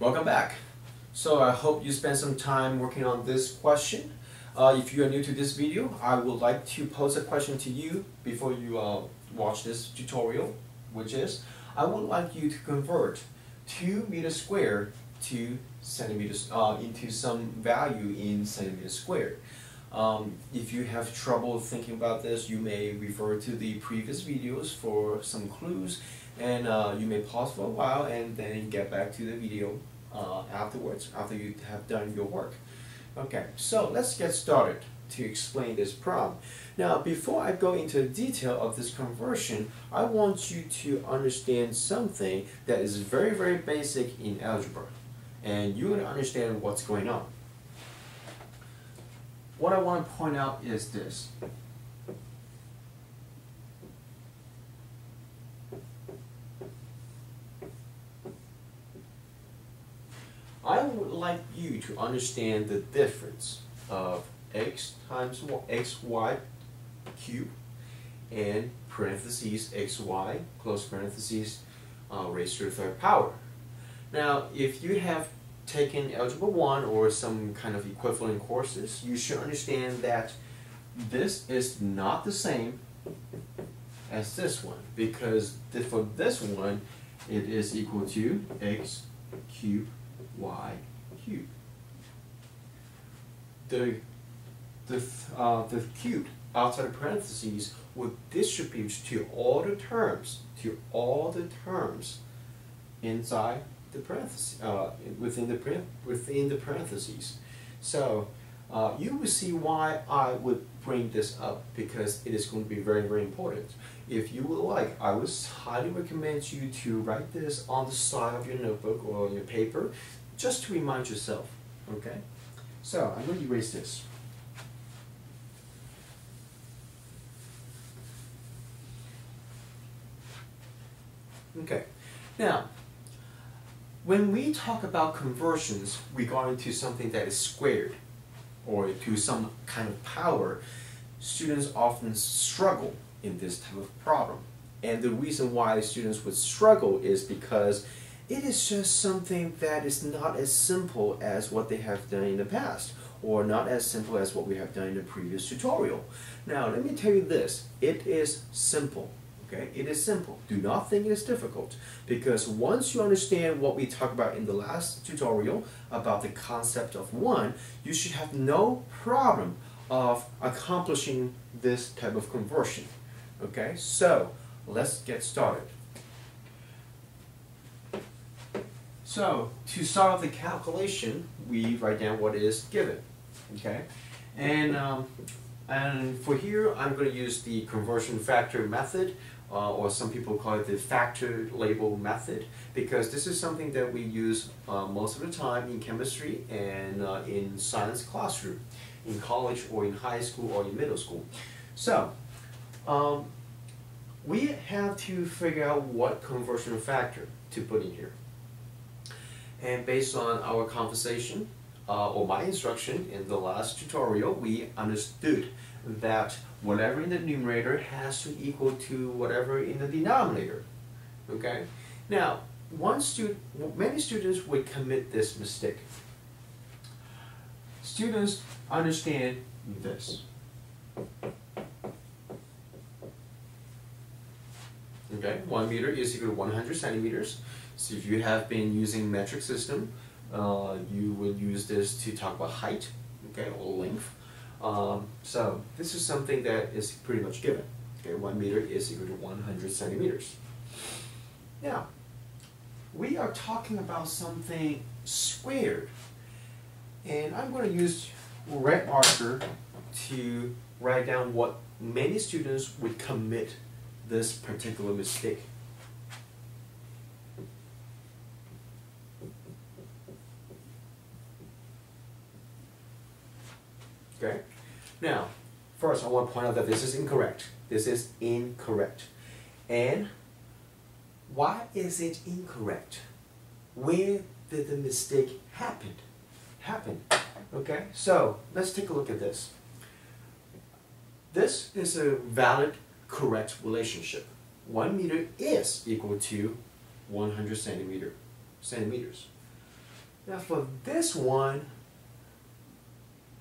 Welcome back. So I hope you spent some time working on this question. Uh, if you are new to this video, I would like to pose a question to you before you uh, watch this tutorial, which is, I would like you to convert 2 meters squared to centimeters uh, into some value in centimeters squared. Um, if you have trouble thinking about this, you may refer to the previous videos for some clues and uh, you may pause for a while and then get back to the video uh, afterwards, after you have done your work. Okay, so let's get started to explain this problem. Now, before I go into the detail of this conversion, I want you to understand something that is very, very basic in algebra. And you're going to understand what's going on. What I want to point out is this. I would like you to understand the difference of x times x y cube and parentheses xy close parentheses uh, raised to the third power. Now, if you have taken Algebra 1 or some kind of equivalent courses, you should understand that this is not the same as this one because for this one it is equal to x cubed y cubed. The, the, uh, the cubed outside of parentheses will distribute to all the terms, to all the terms inside the parentheses, uh, within the within the parentheses. So uh, you will see why I would bring this up because it is going to be very very important. If you would like, I would highly recommend you to write this on the side of your notebook or on your paper, just to remind yourself. Okay. So I'm going to erase this. Okay. Now, when we talk about conversions regarding to something that is squared or to some kind of power, students often struggle in this type of problem. And the reason why students would struggle is because it is just something that is not as simple as what they have done in the past or not as simple as what we have done in the previous tutorial. Now let me tell you this, it is simple. Okay, it is simple. Do not think it is difficult because once you understand what we talked about in the last tutorial about the concept of one, you should have no problem of accomplishing this type of conversion. Okay, so let's get started. So to off the calculation, we write down what is given. Okay, and um, and for here, I'm going to use the conversion factor method uh, or some people call it the factor label method because this is something that we use uh, most of the time in chemistry and uh, in science classroom, in college or in high school or in middle school. So, um, we have to figure out what conversion factor to put in here. And based on our conversation, uh, or my instruction in the last tutorial, we understood that whatever in the numerator has to equal to whatever in the denominator. Okay? Now, one student, many students would commit this mistake. Students understand this. Okay, one meter is equal to 100 centimeters. So if you have been using metric system, uh, you would use this to talk about height, okay, or length. Um, so this is something that is pretty much given. Okay, one meter is equal to 100 centimeters. Now, we are talking about something squared. And I'm going to use red marker to write down what many students would commit this particular mistake. Okay? Now, first I want to point out that this is incorrect. This is incorrect. And why is it incorrect? Where did the mistake happen? Happen. Okay, so let's take a look at this. This is a valid, correct relationship. One meter is equal to 100 centimeter, centimeters. Now for this one,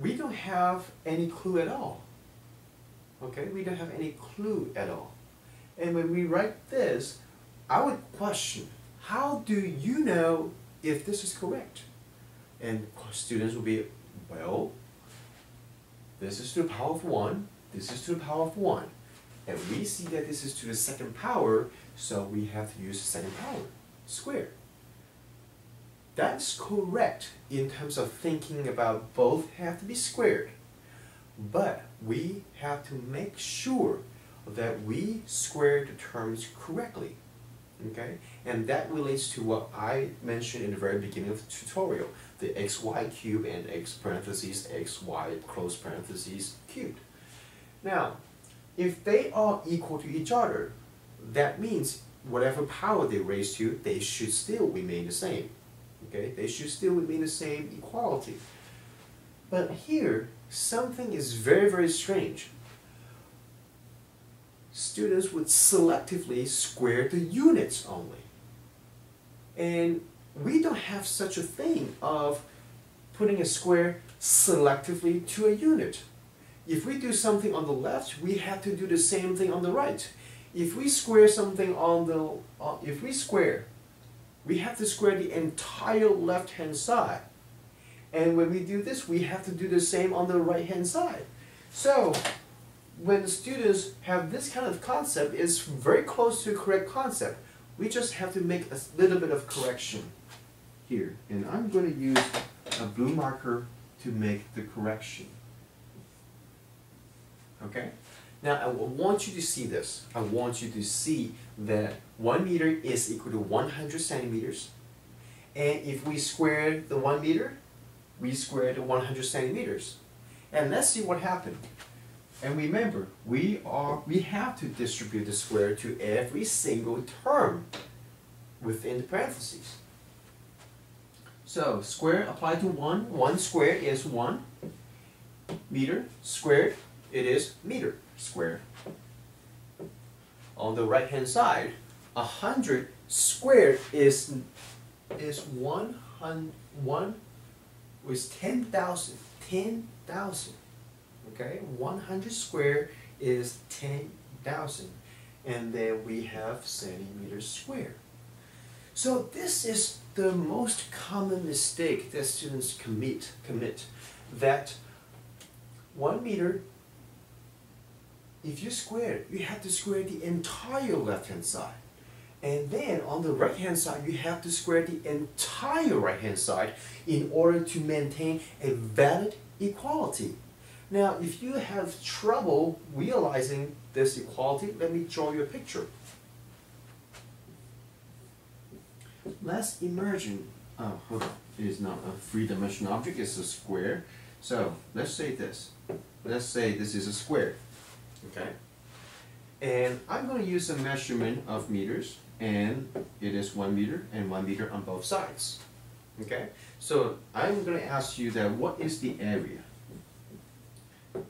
we don't have any clue at all. Okay, we don't have any clue at all. And when we write this, I would question, how do you know if this is correct? And students will be, well, this is to the power of 1, this is to the power of 1. And we see that this is to the second power, so we have to use the second power, squared. That's correct in terms of thinking about both have to be squared. But we have to make sure that we square the terms correctly. Okay? And that relates to what I mentioned in the very beginning of the tutorial, the xy cube and x parentheses xy close parentheses cubed. Now, if they are equal to each other, that means whatever power they raise to, they should still remain the same. Okay, they should still remain the same equality. But here, something is very, very strange. Students would selectively square the units only. And we don't have such a thing of putting a square selectively to a unit. If we do something on the left, we have to do the same thing on the right. If we square something on the, uh, if we square we have to square the entire left-hand side. And when we do this, we have to do the same on the right-hand side. So, when students have this kind of concept, it's very close to a correct concept. We just have to make a little bit of correction here. And I'm going to use a blue marker to make the correction. Okay? Now, I want you to see this. I want you to see that 1 meter is equal to 100 centimeters. And if we square the 1 meter, we square the 100 centimeters. And let's see what happened. And remember, we, are, we have to distribute the square to every single term within the parentheses. So, square applied to 1. 1 squared is 1 meter squared, it is meter squared. On the right hand side, 100 squared is is 100 1 was 10,000 10,000 okay 100 squared is 10,000 and then we have centimeters squared. So this is the most common mistake that students commit commit that 1 meter if you square it, you have to square the entire left-hand side. And then on the right-hand side, you have to square the entire right-hand side in order to maintain a valid equality. Now, if you have trouble realizing this equality, let me draw you a picture. Let's imagine, oh, hold on, it is not a three-dimensional object, it's a square. So, let's say this. Let's say this is a square okay? And I'm going to use a measurement of meters, and it is one meter and one meter on both sides, okay? So I'm going to ask you that what is the area?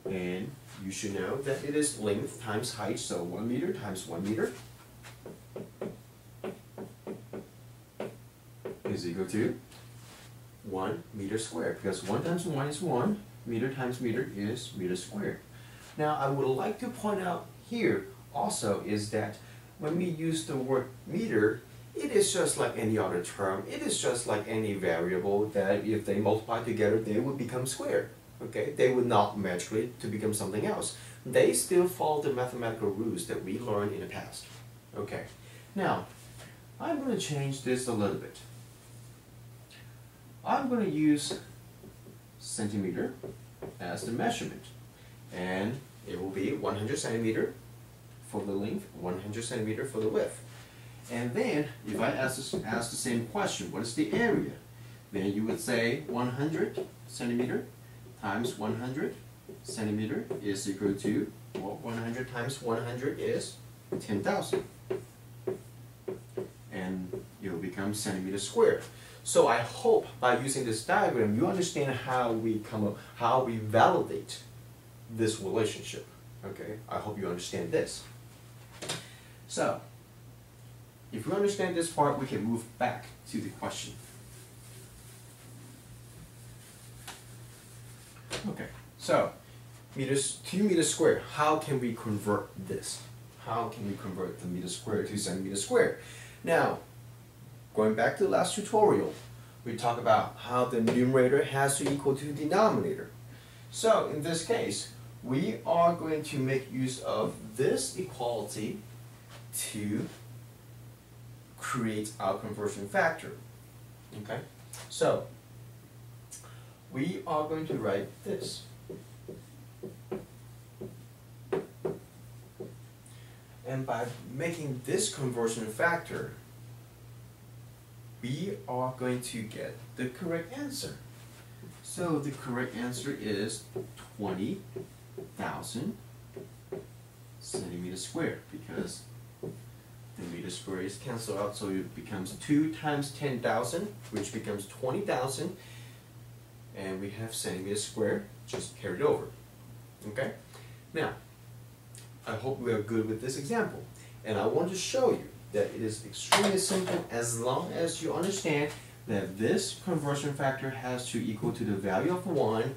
And you should know that it is length times height, so one meter times one meter is equal to one meter squared, because one times one is one, meter times meter is meter squared. Now, I would like to point out here also is that when we use the word meter, it is just like any other term. It is just like any variable that if they multiply together, they would become square. Okay, they would not magically to become something else. They still follow the mathematical rules that we learned in the past. Okay, now I'm going to change this a little bit. I'm going to use centimeter as the measurement. And it will be 100 centimeter for the length, 100 centimeter for the width. And then, if I ask, ask the same question, what is the area? Then you would say 100 centimeter times 100 centimeter is equal to, well, 100 times 100 is 10,000. And it will become centimeter squared. So I hope by using this diagram, you understand how we come up, how we validate this relationship. Okay, I hope you understand this. So, if we understand this part, we can move back to the question. Okay, so meters, 2 meters squared, how can we convert this? How can we convert the meter squared to centimeter squared? Now, going back to the last tutorial, we talk about how the numerator has to equal to the denominator. So in this case, we are going to make use of this equality to create our conversion factor. Okay? So, we are going to write this. And by making this conversion factor, we are going to get the correct answer. So the correct answer is twenty thousand centimeters squared because the meter square is cancelled out, so it becomes two times ten thousand, which becomes twenty thousand, and we have centimeters squared just carried over. Okay? Now, I hope we are good with this example, and I want to show you that it is extremely simple as long as you understand that this conversion factor has to equal to the value of one,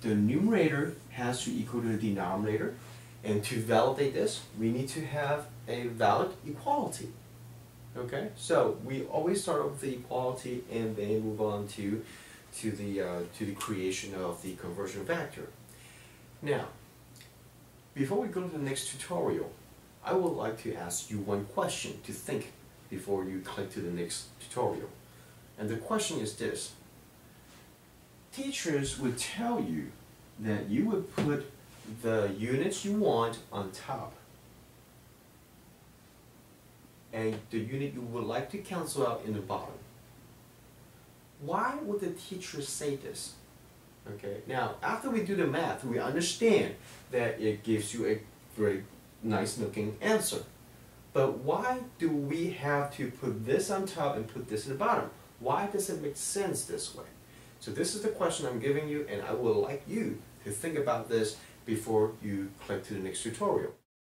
the numerator has to equal to the denominator, and to validate this, we need to have a valid equality. Okay, so we always start with the equality and then move on to to the uh, to the creation of the conversion factor. Now, before we go to the next tutorial, I would like to ask you one question to think before you click to the next tutorial. And the question is this. Teachers would tell you that you would put the units you want on top and the unit you would like to cancel out in the bottom. Why would the teacher say this? Okay, now after we do the math, we understand that it gives you a very nice looking answer. But why do we have to put this on top and put this in the bottom? Why does it make sense this way? So this is the question I'm giving you and I would like you to think about this before you click to the next tutorial.